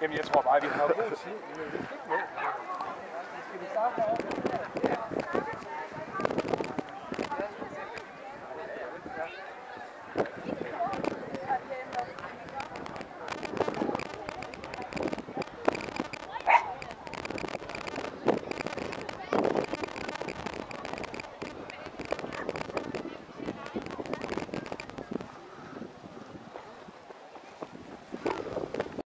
Jamen, jeg tror bare, vi har god tid. Skal vi starte herovre?